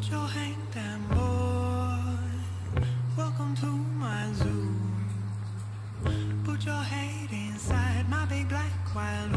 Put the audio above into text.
Put your hand down, boy. Welcome to my zoo. Put your head inside my big black wild